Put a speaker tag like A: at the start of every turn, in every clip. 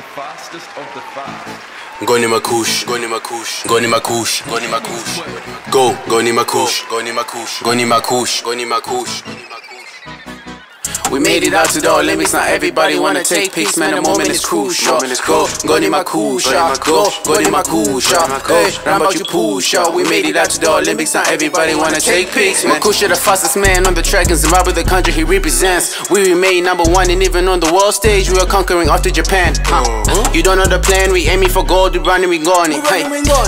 A: the fastest of the fast.
B: Ngoni makush, ngoni makush, ngoni makush, ngoni makush. Go, ngoni makush, ngoni makush, ngoni makush, ngoni makush.
C: We made it out to the Olympics, now everybody wanna take pics, man. The moment is crucial. Go, go ni makusha, go, go ni makusha. Hey, round about you pusha. We made it out to the Olympics, now everybody wanna take pics, man. Makusha, the fastest man on the track in Zimbabwe, the country he represents. We remain number one, and even on the world stage, we are conquering after Japan. Huh. You don't know the plan, we aiming for gold, we running, we gone it. Hey,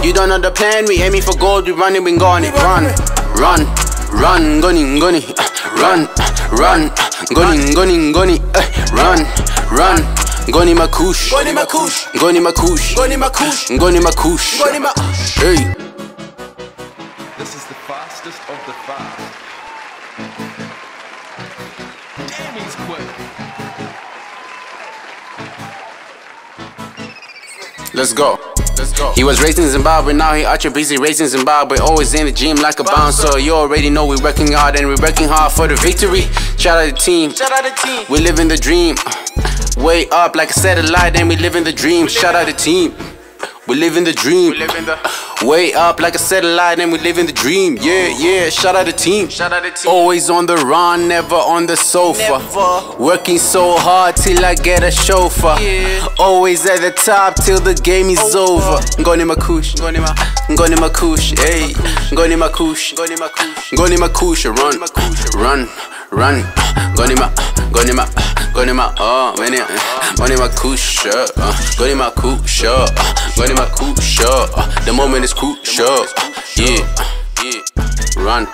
C: you don't know the plan, we aiming for gold, we running, we gone it. Run, run. Run, goni, goni, uh, run, uh, run, uh, goni, goni, goni, uh, run, run, goni makush,
B: Ngoni makush,
C: goni makush,
B: ngoni makush,
C: goni makush,
B: ngoni makush.
C: hey.
A: This is the fastest of the fast. Damn, he's quick.
C: Let's go. He was raised in Zimbabwe, now he here busy raising Zimbabwe. Always in the gym like a bouncer. You already know we working hard and we working hard for the victory. Shout out the team.
B: Shout out the team.
C: We living the dream. Uh, way up like I said a satellite and we living the dream. Shout out the team. We living the dream. Way up like a satellite and we living the dream. Yeah, yeah. Shout out the team.
B: Shout out the team.
C: Always on the run, never on the sofa.
B: Never.
C: Working so hard till I get a chauffeur.
B: Yeah.
C: Always at the top till the game is over. Ngoni makush, ngoni ma, ngoni makush, hey. Ngoni makush, ngoni makush, ngoni makush, run, run, run. Ngoni ma, ngoni ma, ngoni ma, oh, many, ngoni makush, uh, ngoni makush, uh, ngoni makush, uh, the moment is crucial, yeah, yeah, run,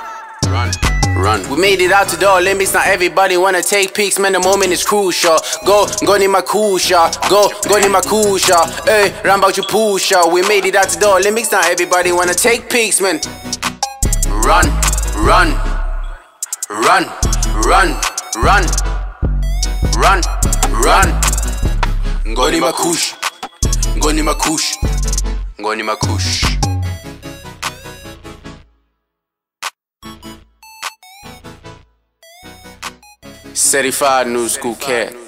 C: run. Run. We made it out to the Olympics, now everybody wanna take pics, man. The moment is crucial. Go, go ni makusha, go, go ni makusha. Hey, round about you pusha. We made it out to the Olympics, now everybody wanna take pics, man. Run, run, run, run, run, run, run.
B: Ngoni makush, ngoni makush, ngoni makush.
C: Certified new school cat.